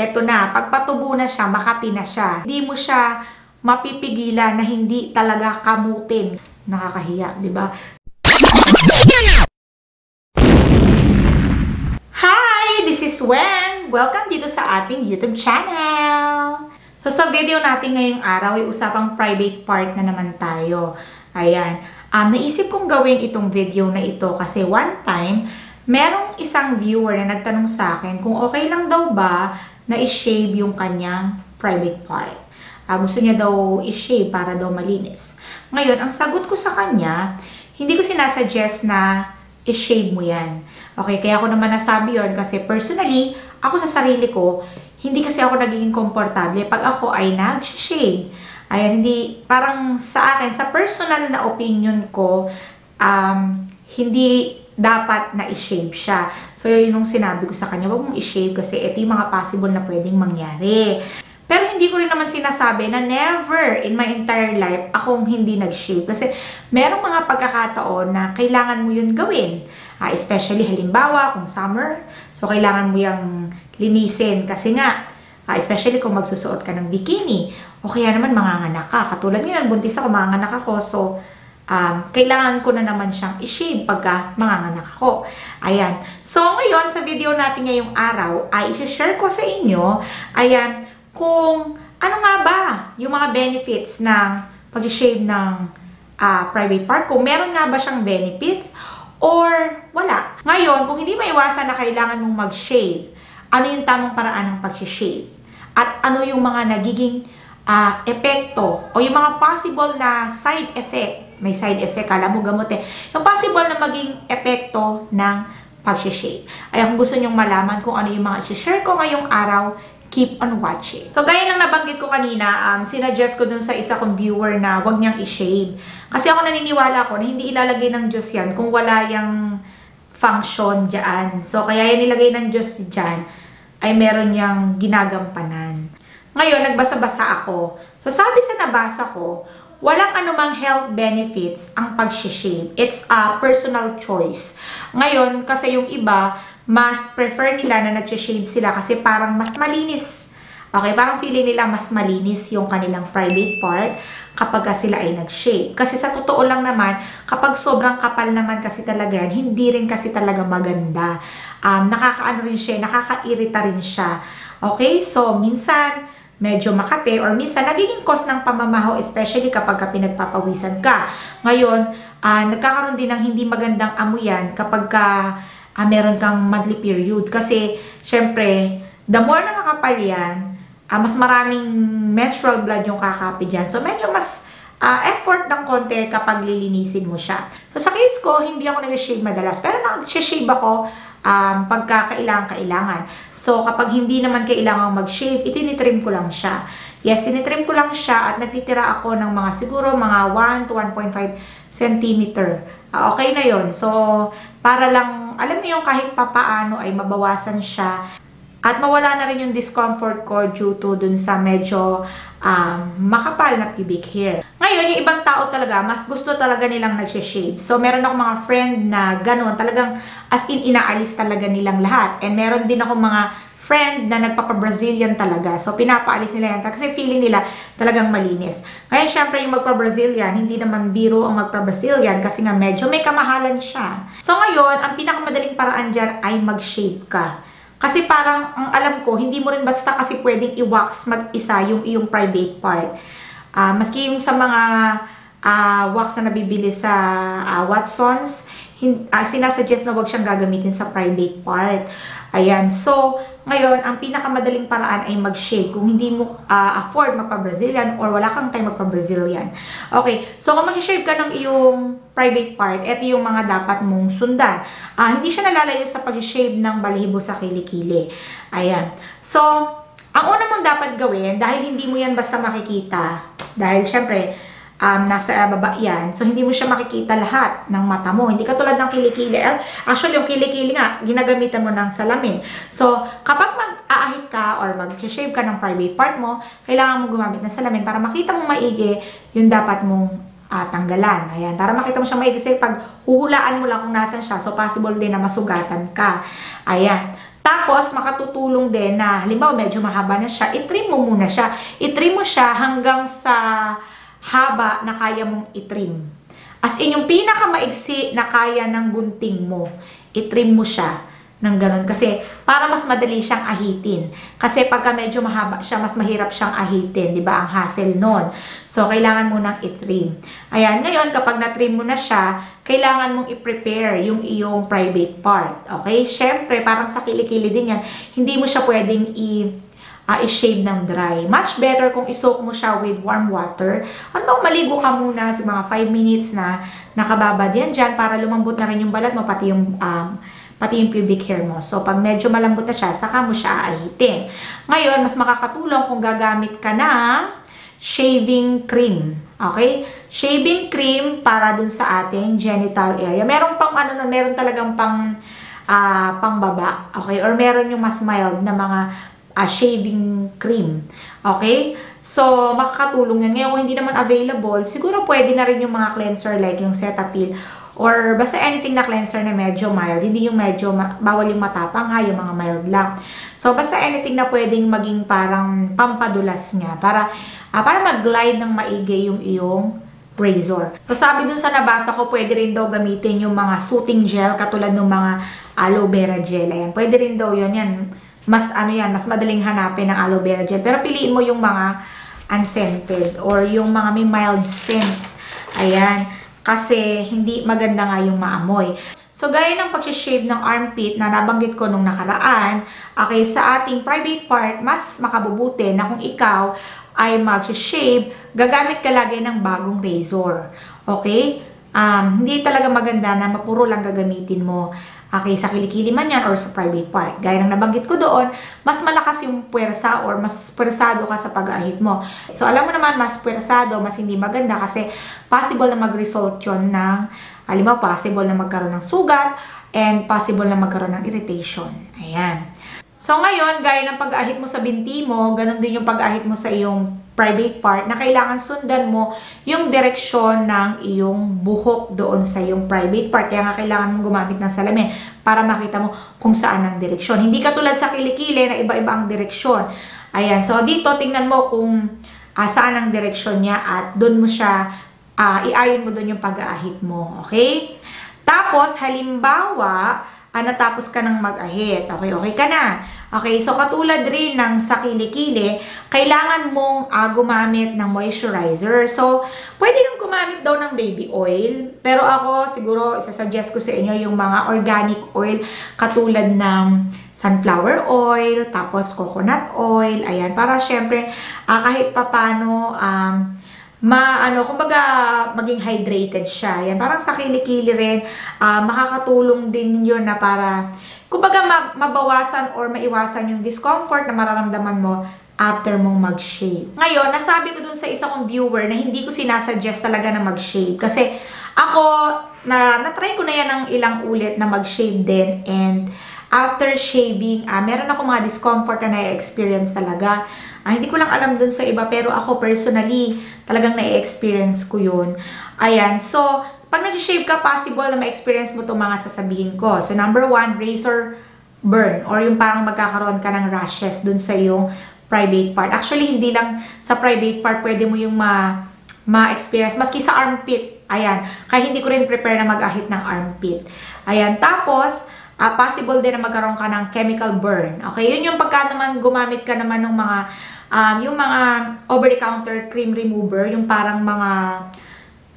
eto na, pagpatubo na siya, makati na siya. Hindi mo siya mapipigilan na hindi talaga kamutin. Nakakahiya, di ba? Hi! This is Wen! Welcome dito sa ating YouTube channel! So sa video natin ngayong araw ay usapang private part na naman tayo. Ayan. Um, naisip kong gawin itong video na ito kasi one time, merong isang viewer na nagtanong sa akin kung okay lang daw ba na i-shave yung kanyang private part. Uh, gusto niya daw i-shave para daw malinis. Ngayon, ang sagot ko sa kanya, hindi ko sinasuggest na i-shave mo yan. Okay, kaya ako naman nasabi yon kasi personally, ako sa sarili ko, hindi kasi ako nagiging komportable pag ako ay nag-shave. Ayan, hindi, parang sa akin, sa personal na opinion ko, um, hindi dapat na i-shave siya. So, yun yung sinabi ko sa kanya, wag mong i-shave kasi ito yung mga possible na pwedeng mangyari. Pero hindi ko rin naman sinasabi na never in my entire life akong hindi nag-shave. Kasi merong mga pagkakataon na kailangan mo yun gawin. Uh, especially halimbawa kung summer, so kailangan mo yung linisin. Kasi nga, uh, especially kung magsusuot ka ng bikini, o kaya naman manganganak ka. Katulad ngayon, buntis ako, manganganak ako. So, um, kailangan ko na naman siyang i-shave pagka manganganak ako. Ayan. So, ngayon, sa video natin ngayong araw, ay i-share ko sa inyo, ayan, kung ano nga ba yung mga benefits ng pag-shave ng uh, private part, kung meron nga ba siyang benefits, or wala. Ngayon, kung hindi maiwasan na kailangan mong mag-shave, ano yung tamang paraan ng pag-shave? At ano yung mga nagiging uh, epekto o yung mga possible na side effect. May side effect, kala mo gamot eh. Yung possible na maging epekto ng pag-shave. Ay, kung gusto nyong malaman kung ano yung mga i-share ko ngayong araw, keep on watching. So, gaya ng nabanggit ko kanina, um, sinuggest ko dun sa isa kong viewer na wag niyang i-shave. Kasi ako naniniwala ko na hindi ilalagay ng Diyos yan kung wala yung function dyan. So, kaya yan nilagay ng Diyos dyan ay meron niyang ginagampanan. Ngayon, nagbasa-basa ako. So, sabi sa nabasa ko, walang anumang health benefits ang pag-shave. It's a personal choice. Ngayon, kasi yung iba, mas prefer nila na nag-shave sila kasi parang mas malinis. Okay, parang feeling nila mas malinis yung kanilang private part kapag sila ay nag-shave. Kasi sa totoo lang naman, kapag sobrang kapal naman kasi talaga yan, hindi rin kasi talaga maganda. Um, nakakaano rin siya, nakakairita rin siya. Okay, so minsan, medyo makate or minsan nagiging cause ng pamamaho especially kapag ka pinagpapawisan ka. Ngayon, uh, nagkakaroon din ng hindi magandang amuyan kapag ka uh, meron kang monthly period. Kasi, syempre, the more na makapal yan, uh, mas maraming menstrual blood yung kakapi dyan. So, medyo mas uh, effort ng konti kapag lilinisin mo siya. So, sa case ko, hindi ako nag-shave madalas. Pero nag-shave ako um, pagka kailangan-kailangan. So, kapag hindi naman kailangan mag-shave, itinitrim ko lang siya. Yes, tinitrim ko lang siya at nagtitira ako ng mga siguro mga 1 to 1.5 centimeter. Uh, okay na yon So, para lang, alam mo yung kahit papaano ay mabawasan siya at mawala na rin yung discomfort ko due to dun sa medyo um, makapal na pubic hair. Ngayon, yung ibang tao talaga, mas gusto talaga nilang nag-shave. So, meron ako mga friend na ganun, talagang as in inaalis talaga nilang lahat. And meron din ako mga friend na nagpapa-Brazilian talaga. So, pinapaalis nila yan kasi feeling nila talagang malinis. Ngayon, syempre, yung magpa-Brazilian, hindi naman biro ang magpa-Brazilian kasi nga medyo may kamahalan siya. So, ngayon, ang pinakamadaling paraan dyan ay mag-shave ka. Kasi parang, ang alam ko, hindi mo rin basta kasi pwedeng i-wax mag-isa yung iyong private part. Uh, maski yung sa mga uh, wax na nabibili sa uh, Watsons, hin- uh, sinasuggest na wag siyang gagamitin sa private part. Ayan. So, ngayon, ang pinakamadaling paraan ay mag-shave. Kung hindi mo uh, afford magpa-Brazilian or wala kang time magpa-Brazilian. Okay. So, kung mag-shave ka ng iyong private part, ito yung mga dapat mong sundan. Uh, hindi siya nalalayo sa pag-shave ng balahibo sa kilikili. Ayan. So, ang una mong dapat gawin, dahil hindi mo yan basta makikita, dahil syempre, um, nasa baba yan. So, hindi mo siya makikita lahat ng mata mo. Hindi katulad ng kilikili. Actually, yung kilikili nga, ginagamitan mo ng salamin. So, kapag mag-aahit ka or mag-shave ka ng private part mo, kailangan mo gumamit ng salamin para makita mo maigi yung dapat mong uh, tanggalan. Ayan, para makita mo siya maigi. Kasi pag huhulaan mo lang kung nasan siya, so possible din na masugatan ka. Ayan. Tapos, makatutulong din na, halimbawa, medyo mahaba na siya, itrim mo muna siya. Itrim mo siya hanggang sa haba na kaya mong itrim. As in, yung pinakamaigsi na kaya ng gunting mo, itrim mo siya ng ganun. Kasi para mas madali siyang ahitin. Kasi pagka medyo mahaba siya, mas mahirap siyang ahitin. ba Ang hassle nun. So, kailangan mo nang itrim. Ayan, ngayon kapag na-trim mo na siya, kailangan mong i-prepare yung iyong private part. Okay? Siyempre, parang sa kilikili din yan, hindi mo siya pwedeng i- uh, i-shave ng dry. Much better kung isoak mo siya with warm water. Ano, maligo ka muna sa mga 5 minutes na nakababad yan dyan para lumambot na rin yung balat mo, pati yung um, pati yung pubic hair mo. So, pag medyo malambot na siya, saka mo siya aahitin. Ngayon, mas makakatulong kung gagamit ka ng shaving cream. Okay? Shaving cream para dun sa ating genital area. Meron pang ano nun, meron talagang pang uh, pangbaba. Okay? Or meron yung mas mild na mga uh, shaving cream. Okay? So, makakatulong yan. Ngayon, kung hindi naman available, siguro pwede na rin yung mga cleanser like yung Cetaphil or basta anything na cleanser na medyo mild. Hindi yung medyo, bawal yung matapang ha, yung mga mild lang. So, basta anything na pwedeng maging parang pampadulas niya para, uh, para mag-glide ng maigi yung iyong razor. So, sabi dun sa nabasa ko, pwede rin daw gamitin yung mga soothing gel katulad ng mga aloe vera gel. Ayan, pwede rin daw yun. Yan, mas ano yan, mas madaling hanapin ng aloe vera gel. Pero piliin mo yung mga unscented or yung mga may mild scent. Ayan kasi hindi maganda nga yung maamoy. So, gaya ng pag-shave ng armpit na nabanggit ko nung nakaraan, okay, sa ating private part, mas makabubuti na kung ikaw ay mag-shave, gagamit ka lagi ng bagong razor. Okay? Um, hindi talaga maganda na mapuro lang gagamitin mo okay, sa kilikili man yan or sa private part. Gaya ng nabanggit ko doon, mas malakas yung puwersa or mas puwersado ka sa pag-ahit mo. So, alam mo naman, mas puwersado, mas hindi maganda kasi possible na mag-result yun ng, mo, possible na magkaroon ng sugat and possible na magkaroon ng irritation. Ayan. So ngayon, gaya ng pag-ahit mo sa binti mo, ganun din yung pag-ahit mo sa iyong private part na kailangan sundan mo yung direksyon ng iyong buhok doon sa iyong private part. Kaya nga kailangan mong gumamit ng salamin para makita mo kung saan ang direksyon. Hindi katulad sa kilikili na iba-iba ang direksyon. Ayan, so dito tingnan mo kung uh, saan ang direksyon niya at doon mo siya, uh, iayon mo doon yung pag-aahit mo. Okay? Tapos, halimbawa, ah, natapos ka ng mag-ahit. Okay, okay ka na. Okay, so katulad rin ng sa kilikili, kailangan mong uh, gumamit ng moisturizer. So, pwede kang gumamit daw ng baby oil. Pero ako, siguro, isasuggest ko sa inyo yung mga organic oil katulad ng sunflower oil, tapos coconut oil, ayan, para syempre, uh, kahit papano, um, ma ano kumbaga maging hydrated siya. Yan parang sa kilikili rin uh, makakatulong din 'yon na para kumbaga ma mabawasan or maiwasan yung discomfort na mararamdaman mo after mong mag-shave. Ngayon, nasabi ko dun sa isa kong viewer na hindi ko sinasuggest talaga na mag-shave kasi ako na na-try ko na yan ng ilang ulit na mag-shave din and after shaving, uh, meron ako mga discomfort na na-experience talaga. Ah, hindi ko lang alam dun sa iba, pero ako personally, talagang na-experience ko yun. Ayan, so, pag nag-shave ka, possible na ma-experience mo itong mga sasabihin ko. So, number one, razor burn, or yung parang magkakaroon ka ng rashes dun sa yung private part. Actually, hindi lang sa private part, pwede mo yung ma ma-experience. Maski sa armpit, ayan. Kaya hindi ko rin prepare na mag-ahit ng armpit. Ayan, tapos, uh, possible din na magkaroon ka ng chemical burn. Okay, yun yung pagka naman gumamit ka naman ng mga, um, yung mga over-the-counter cream remover, yung parang mga,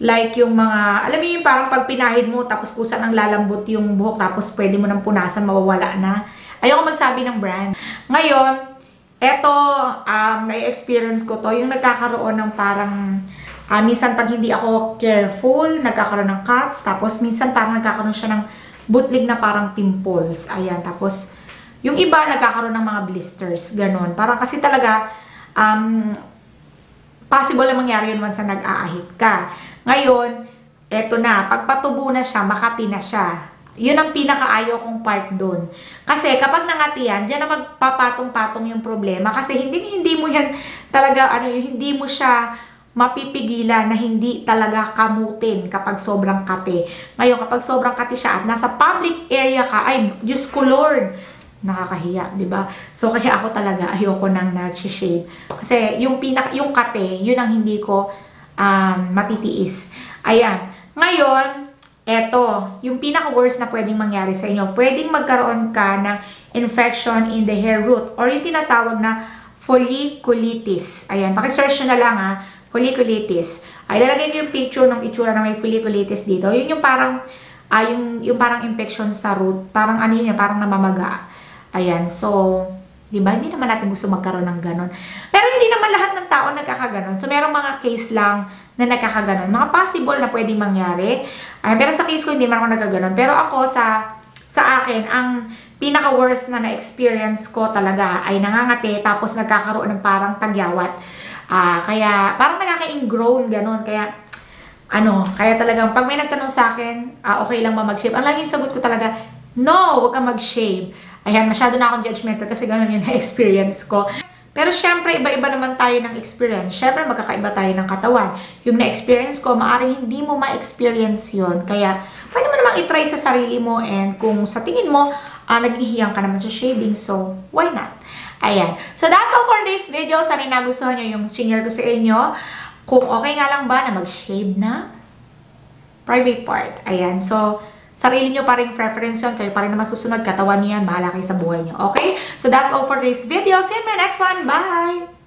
like yung mga, alam mo yung parang pag pinahid mo, tapos kusa nang lalambot yung buhok, tapos pwede mo nang punasan, mawawala na. Ayoko magsabi ng brand. Ngayon, eto, um, na-experience ko to, yung nagkakaroon ng parang, uh, minsan pag hindi ako careful, nagkakaroon ng cuts, tapos minsan parang nagkakaroon siya ng butlig na parang pimples. Ayan, tapos yung iba nagkakaroon ng mga blisters, ganun. Parang kasi talaga, um, possible na mangyari yun once na nag-aahit ka. Ngayon, eto na, pagpatubo na siya, makati na siya. Yun ang pinakaayaw kong part doon. Kasi kapag nangati yan, dyan na magpapatong-patong yung problema. Kasi hindi, hindi mo yan talaga, ano, hindi mo siya mapipigilan na hindi talaga kamutin kapag sobrang kate. Ngayon, kapag sobrang kate siya at nasa public area ka, ay, Diyos ko Lord, nakakahiya, 'di ba? So kaya ako talaga ayoko nang nag-shave kasi yung pinak yung kate, yun ang hindi ko um, matitiis. Ayan. Ngayon, eto, yung pinaka-worst na pwedeng mangyari sa inyo, pwedeng magkaroon ka ng infection in the hair root or yung tinatawag na folliculitis. Ayan, pakisearch nyo na lang ha, folliculitis. Ay, lalagay nyo yung picture ng itsura na may folliculitis dito. Yun yung parang, ah, yung, yung parang infection sa root. Parang ano yun, parang namamaga. Ayan, so, di ba? Hindi naman natin gusto magkaroon ng ganon. Pero hindi naman lahat ng tao nagkakaganon. So, merong mga case lang na nagkakaganon. Mga possible na pwedeng mangyari. Ayan, pero sa case ko, hindi man ako nagkaganon. Pero ako, sa, sa akin, ang pinaka-worst na na-experience ko talaga ay nangangati tapos nagkakaroon ng parang tagyawat. Ah, kaya, parang nakaka-ingrown, ganon. Kaya, ano, kaya talagang pag may nagtanong sa akin, ah, okay lang ba mag-shave? Ang laging sagot ko talaga, no, huwag ka mag-shave. Ayan, masyado na akong judgmental kasi ganun yung na-experience ko. Pero syempre, iba-iba naman tayo ng experience. Syempre, magkakaiba tayo ng katawan. Yung na-experience ko, maaaring hindi mo ma-experience yon Kaya, pwede mo namang itry sa sarili mo and kung sa tingin mo, uh, nag-ihiyang ka naman sa shaving, so why not? Ayan. So, that's all for this video. Sana nagustuhan nyo yung senior ko sa inyo. Kung okay nga lang ba na mag-shave na private part. Ayan. So, sarili nyo pa rin preference yun. Kayo pa rin naman susunod. Katawan nyo yan. Bahala kayo sa buhay nyo. Okay? So, that's all for this video. See you in my next one. Bye!